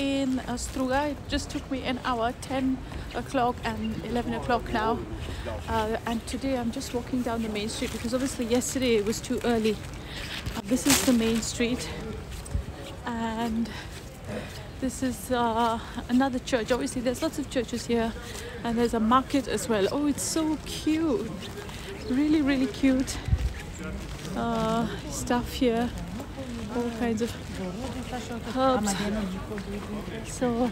in Struga. It just took me an hour, 10 o'clock and 11 o'clock now. Uh, and today I'm just walking down the main street because obviously yesterday it was too early. Uh, this is the main street, and this is uh, another church. Obviously, there's lots of churches here, and there's a market as well. Oh, it's so cute! Really, really cute uh, stuff here. All kinds of herbs. So,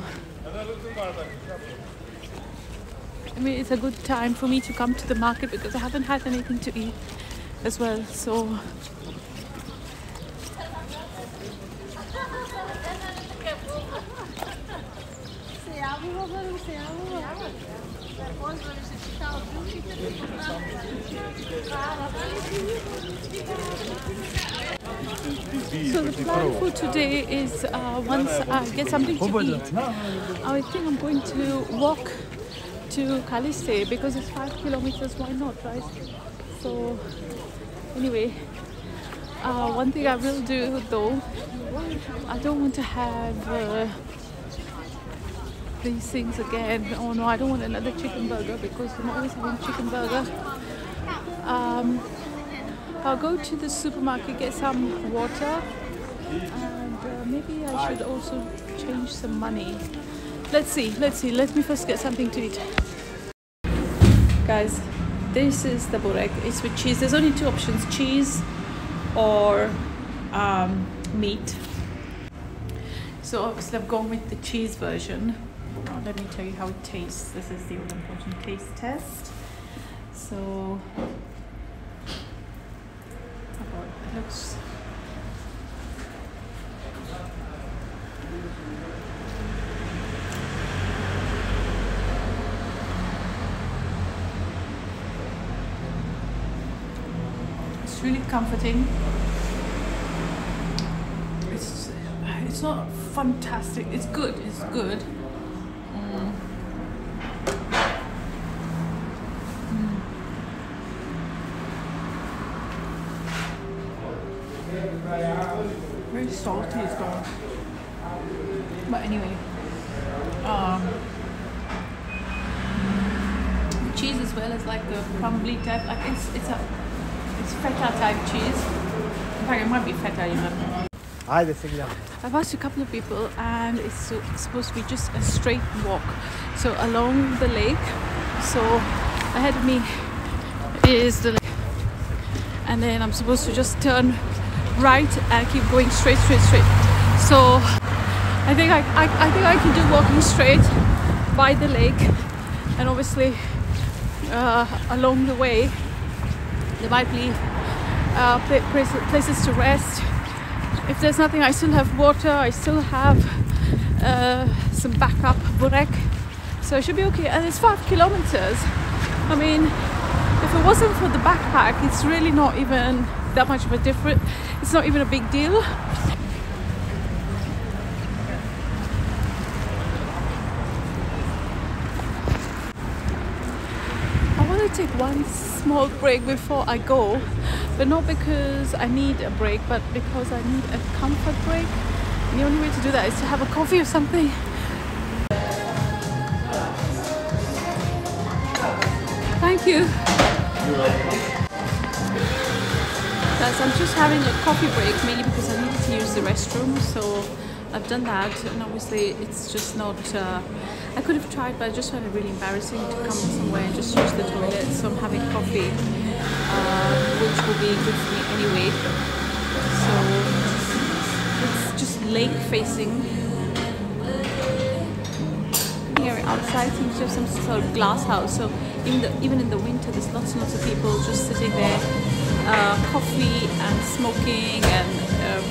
I mean, it's a good time for me to come to the market because I haven't had anything to eat as well. So, So the plan for today is uh, once I get something to eat, I think I'm going to walk to Kaliste because it's five kilometers. Why not, right? So anyway, uh, one thing I will do though, I don't want to have uh, these things again. Oh no, I don't want another chicken burger because I'm always having chicken burger. Um, I'll go to the supermarket, get some water, and uh, maybe I should also change some money. Let's see, let's see. Let me first get something to eat. Guys, this is the burek. It's with cheese. There's only two options cheese or um, meat. So obviously, I've gone with the cheese version. Now, let me tell you how it tastes. This is the important taste test. So oh, it looks it's really comforting it's it's not fantastic it's good it's good salty is gone. But anyway, um, the cheese as well is like the crumbly type. Like it's it's a it's feta type cheese. In fact, it might be feta even. Haydi Sigla. I've asked a couple of people, and it's supposed to be just a straight walk. So along the lake. So ahead of me is the lake, and then I'm supposed to just turn right and keep going straight, straight, straight. So I think I, I, I think I can do walking straight by the lake, and obviously uh, along the way there might be uh, places, to rest. If there's nothing, I still have water. I still have uh, some backup burek, so it should be okay. And it's five kilometers. I mean, if it wasn't for the backpack, it's really not even that much of a difference. It's not even a big deal. I want to take one small break before I go, but not because I need a break, but because I need a comfort break. The only way to do that is to have a coffee or something. Thank you. I'm just having a coffee break mainly because I needed to use the restroom, so I've done that. And obviously, it's just not. Uh, I could have tried, but I just found it really embarrassing to come somewhere and just use the toilet. So I'm having coffee, uh, which will be good for me anyway. So it's just lake facing. Here outside seems to have some sort of glass house. So even even in the winter, there's lots and lots of people just sitting there, uh, coffee and smoking and. Um,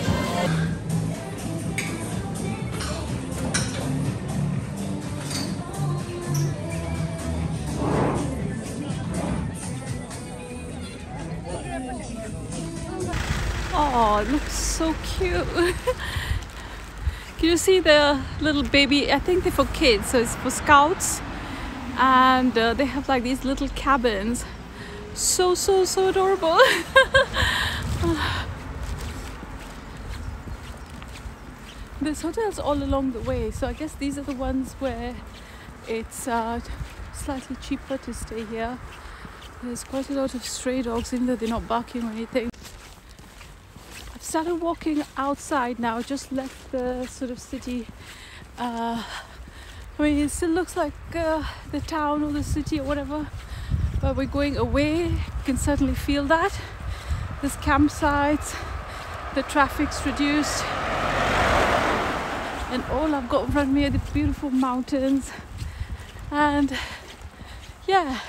Oh, it looks so cute. Can you see the little baby? I think they're for kids, so it's for scouts. And uh, they have like these little cabins. So, so, so adorable. there's hotels all along the way. So I guess these are the ones where it's uh, slightly cheaper to stay here. There's quite a lot of stray dogs, even though they're not barking or anything. I've started walking outside now, just left the sort of city. Uh, I mean, it still looks like uh, the town or the city or whatever, but we're going away. You can certainly feel that. this campsites, the traffic's reduced, and all I've got in front of me are the beautiful mountains. And yeah,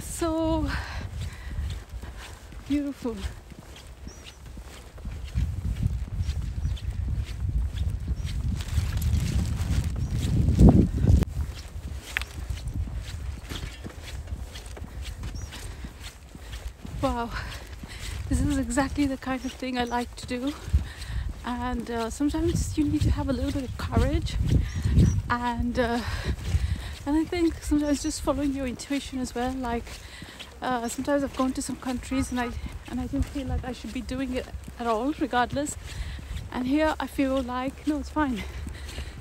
so beautiful. Wow, this is exactly the kind of thing I like to do. And uh, sometimes you need to have a little bit of courage, and uh, and I think sometimes just following your intuition as well. Like uh, sometimes I've gone to some countries and I and I didn't feel like I should be doing it at all, regardless. And here I feel like no, it's fine.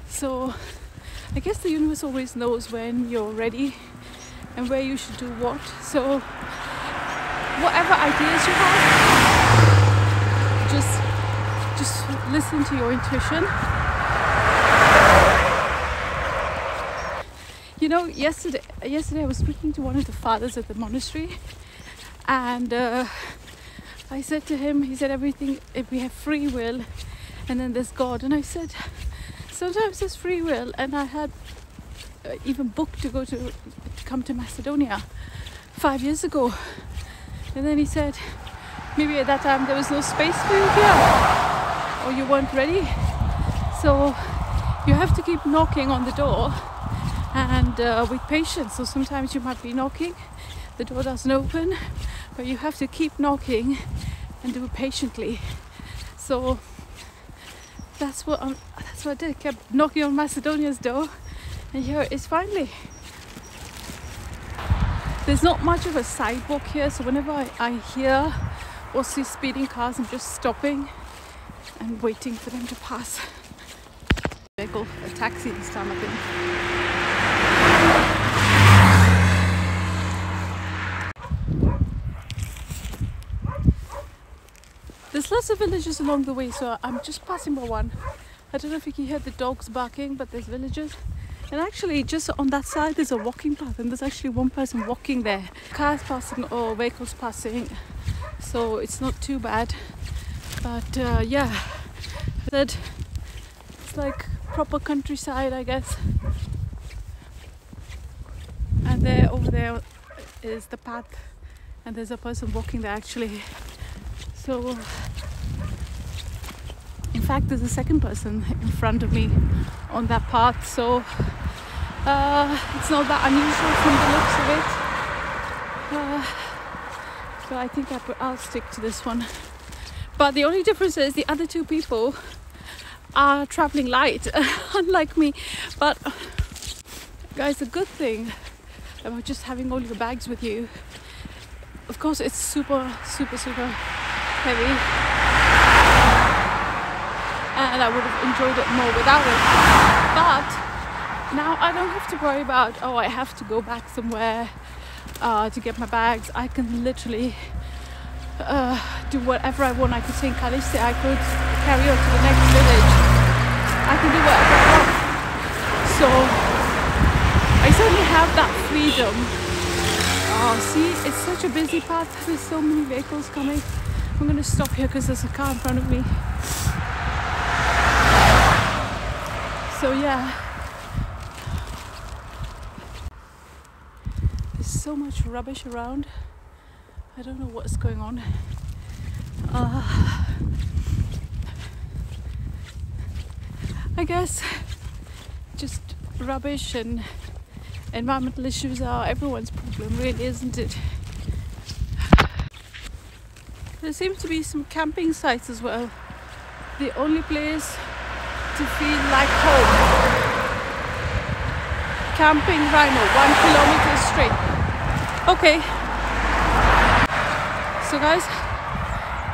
So I guess the universe always knows when you're ready and where you should do what. So whatever ideas you have, just just listen to your intuition. You know, yesterday yesterday I was speaking to one of the fathers at the monastery, and uh, I said to him, he said everything if we have free will, and then there's God, and I said sometimes there's free will, and I had uh, even booked to go to, to come to Macedonia five years ago and then he said, maybe at that time there was no space for you here, or you weren't ready. So you have to keep knocking on the door and uh, with patience. So sometimes you might be knocking, the door doesn't open, but you have to keep knocking and do it patiently. So that's what I'm, that's what I did. I kept knocking on Macedonia's door, and here it is finally. There's not much of a sidewalk here, so whenever I, I hear or see speeding cars, I'm just stopping and waiting for them to pass. Vehicle, a taxi this time, I think. There's lots of villages along the way, so I'm just passing by one. I don't know if you can hear the dogs barking, but there's villages. And actually, just on that side, there's a walking path, and there's actually one person walking there. Cars passing or vehicles passing, so it's not too bad. But uh, yeah, that it's like proper countryside, I guess. And there, over there, is the path, and there's a person walking there actually. So, in fact, there's a second person in front of me on that path. So uh, it's not that unusual from the looks of it. Uh, so I think I will stick to this one. But the only difference is the other two people are traveling light, unlike me. But guys, the good thing about just having all your bags with you, of course, it's super, super, super heavy. And I would have enjoyed it more without it. But now I don't have to worry about oh I have to go back somewhere uh, to get my bags. I can literally uh, do whatever I want. I could sing Kaliste, I could carry on to the next village. I can do whatever I want. So I certainly have that freedom. Oh, see, it's such a busy path. There's so many vehicles coming. I'm gonna stop here because there's a car in front of me. So yeah. So much rubbish around. I don't know what's going on. Uh, I guess just rubbish and environmental issues are everyone's problem, really, isn't it? There seems to be some camping sites as well. The only place to feel like home. Camping Rhino, one kilometer. Okay. So guys,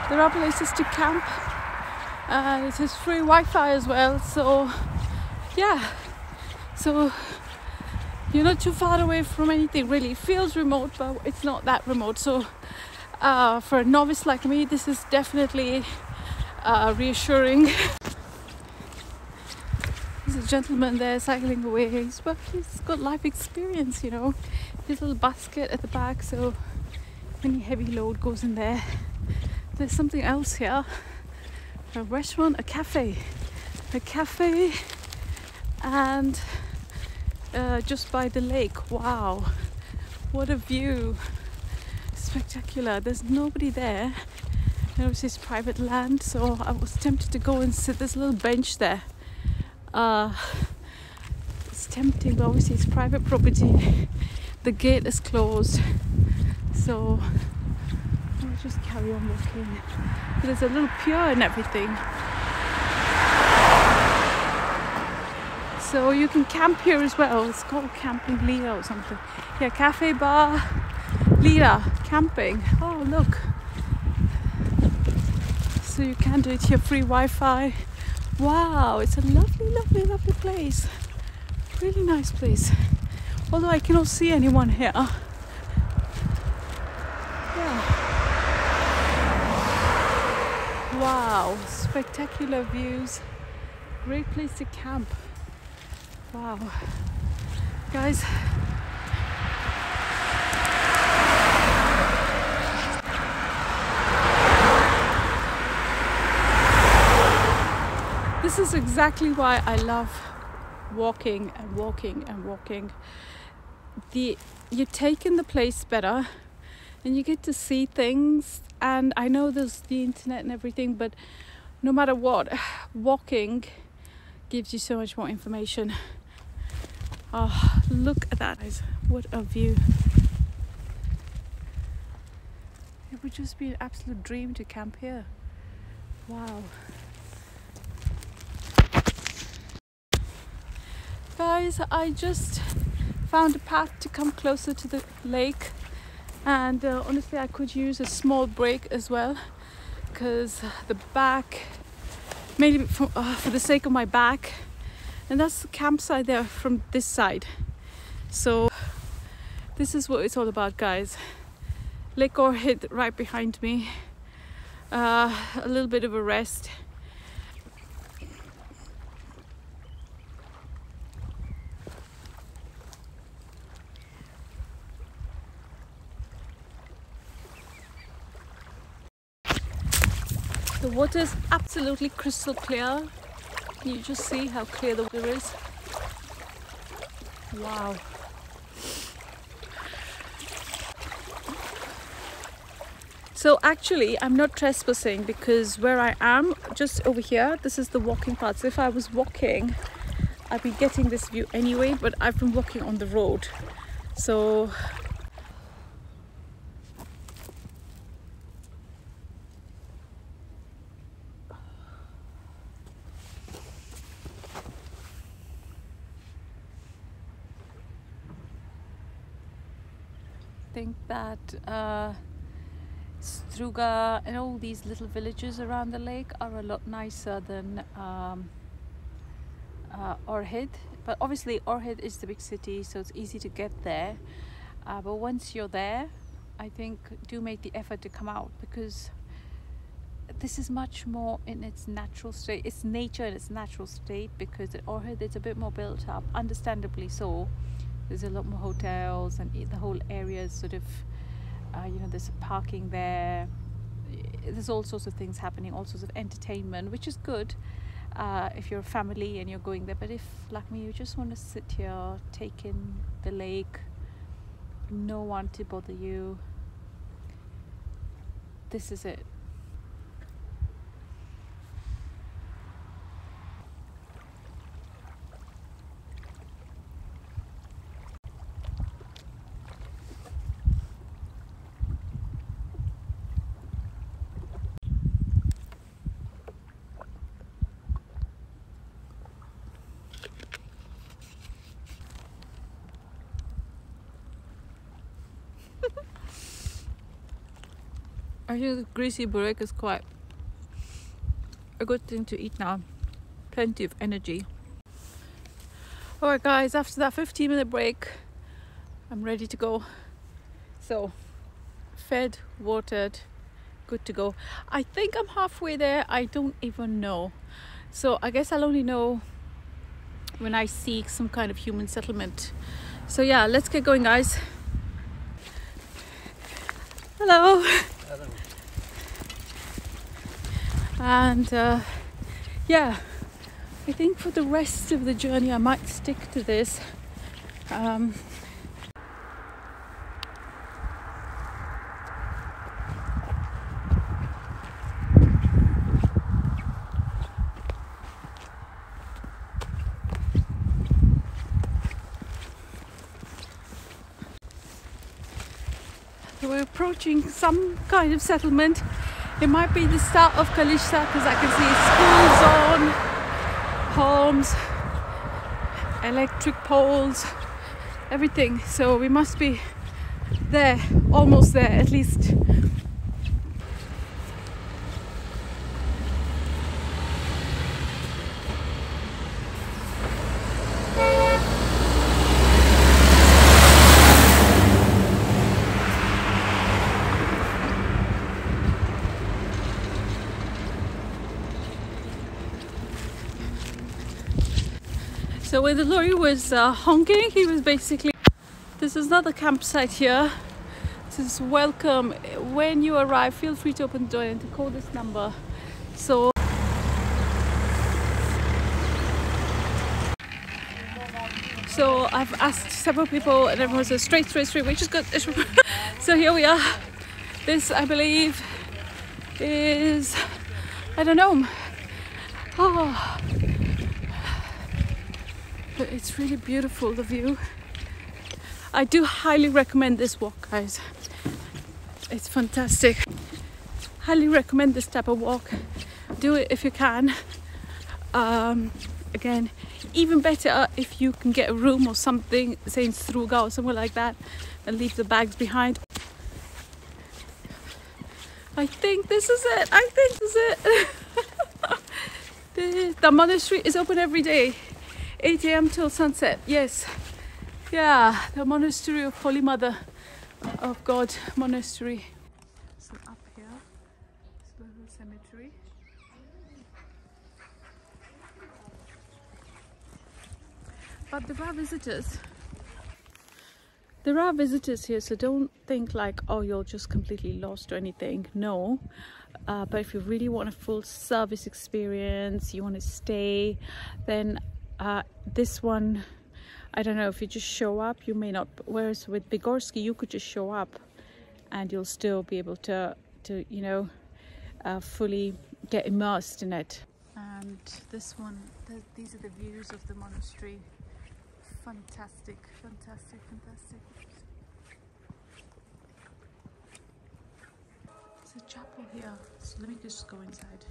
there are places to camp and it has free Wi-Fi as well. So yeah, so you're not too far away from anything really. It feels remote, but it's not that remote. So uh, for a novice like me, this is definitely uh, reassuring. There's a gentleman there cycling away. He's well, he's got life experience, you know. His little basket at the back, so any heavy load goes in there. There's something else here. A restaurant, a cafe, a cafe, and uh, just by the lake. Wow, what a view! Spectacular. There's nobody there. There was this private land, so I was tempted to go and sit. A little bench there. Uh, it's tempting, but obviously it's private property. The gate is closed, so I'll just carry on walking. There's a little pier and everything. So you can camp here as well. It's called Camping Lira or something. Yeah, cafe bar Lira camping. Oh look. So you can do it here, free Wi-Fi. Wow, it's a lovely, lovely, lovely place. Really nice place. Although I cannot see anyone here. Yeah. Wow, spectacular views. Great place to camp. Wow. Guys, this is exactly why I love walking and walking and walking. The you take in the place better and you get to see things and I know there's the internet and everything but no matter what walking gives you so much more information Oh, look at that. guys What a view. It would just be an absolute dream to camp here. Wow. Guys, I just found a path to come closer to the lake. And uh, honestly I could use a small break as well because the back mainly for, uh, for the sake of my back. And that's the campsite there from this side. So this is what it's all about guys. Lake Ohrid right behind me. Uh, a little bit of a rest water is absolutely crystal clear you just see how clear the water is? Wow. So actually I'm not trespassing because where I am just over here this is the walking path so if I was walking I'd be getting this view anyway but I've been walking on the road so think that uh, Struga and all these little villages around the lake are a lot nicer than um, uh, Ohrid. But obviously Ohrid is the big city, so it's easy to get there. Uh, but once you're there, I think do make the effort to come out because this is much more in its natural state. It's nature in its natural state because at it's a bit more built up, understandably so there's a lot more hotels and the whole area is sort of uh, you know there's parking there. There's all sorts of things happening all sorts of entertainment which is good uh, if you're a family and you're going there. But if like me you just want to sit here take in the lake no one to bother you this is it I think the greasy burek is quite a good thing to eat now. Plenty of energy. Alright guys, after that 15 minute break, I'm ready to go. So, fed, watered, good to go. I think I'm halfway there. I don't even know. So I guess I'll only know when I seek some kind of human settlement. So yeah, let's get going guys. Hello. Hello. And uh, yeah, I think for the rest of the journey I might stick to this. Um, we're approaching some kind of settlement. It might be the start of Kaliste because I can see schools on, homes, electric poles, everything. So we must be there, almost there at least. When the lorry was uh, honking, he was basically. This is not the campsite here. This is welcome. When you arrive, feel free to open the door and to call this number. So. So I've asked several people, and everyone says straight, straight, straight, which is good. so here we are. This, I believe, is I don't know. Oh, it's really beautiful the view. I do highly recommend this walk guys. It's fantastic. Highly recommend this type of walk. Do it if you can. Um, again even better if you can get a room or something say in Struga or somewhere like that and leave the bags behind. I think this is it. I think this is it. The, the monastery is open every day 8 a.m. till sunset. Yes. Yeah, the monastery of Holy Mother of God monastery. So up here is the little cemetery. But there are visitors. There are visitors here, so don't think like, oh, you're just completely lost or anything. No. Uh, but if you really want a full service experience, you want to stay, then uh, this one I don't know if you just show up you may not whereas with Bigorski you could just show up and you'll still be able to to you know uh, fully get immersed in it. And this one th these are the views of the monastery. Fantastic fantastic fantastic. There's a chapel here so let me just go inside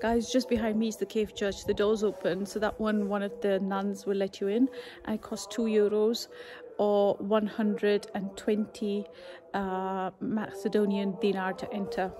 guys just behind me is the cave church. The doors open so that one one of the nuns will let you in. It costs two euros or 120 uh, macedonian dinar to enter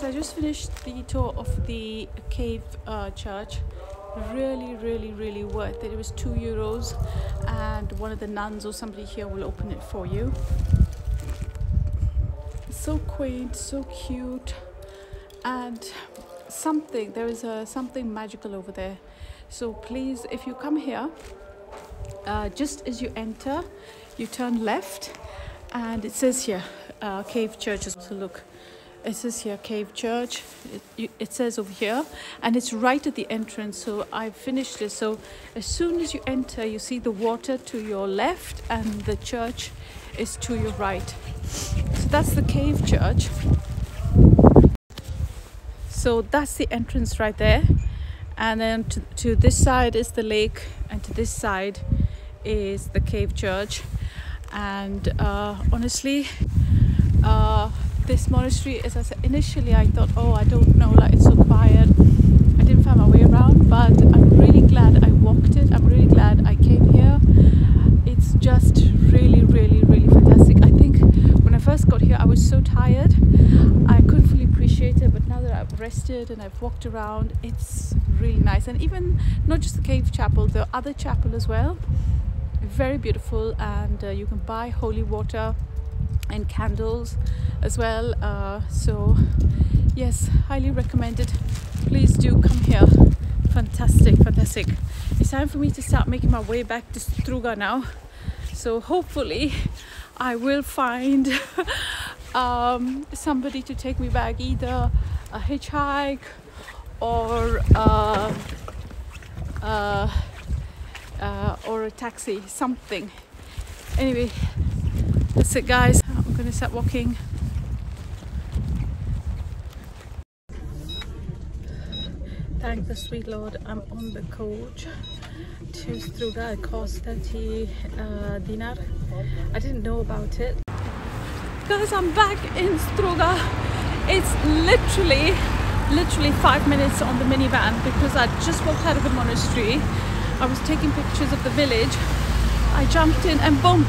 guys, I just finished the tour of the cave uh, church. Really, really, really worth it. It was two euros, and one of the nuns or somebody here will open it for you. so quaint, so cute, and something there is a something magical over there. So please, if you come here, uh, just as you enter, you turn left, and it says here, uh, Cave Church. So look it says here cave church. It, it, says over here and it's right at the entrance so i finished this. So as soon as you enter you see the water to your left and the church is to your right. So that's the cave church. So that's the entrance right there. And then to, to this side is the lake and to this side is the cave church. And uh, honestly uh, this monastery as I said initially I thought oh I don't know like it's so quiet. I didn't find my way around but I'm really glad I walked it. I'm really glad I came here. It's just really really really fantastic. I think when I first got here I was so tired. I couldn't fully appreciate it but now that I've rested and I've walked around it's really nice. And even not just the cave chapel the other chapel as well. Very beautiful and uh, you can buy holy water and candles as well uh, so yes highly recommended. Please do come here. Fantastic fantastic. It's time for me to start making my way back to Struga now. So hopefully I will find um, somebody to take me back either a hitchhike or uh, uh, uh, or a taxi something. Anyway that's it guys I'm gonna start walking thank the sweet Lord I'm on the coach to Struga. It cost 30 uh, dinar. I didn't know about it. Guys, I'm back in Struga. It's literally, literally five minutes on the minivan because I just walked out of the monastery. I was taking pictures of the village. I jumped in and boom,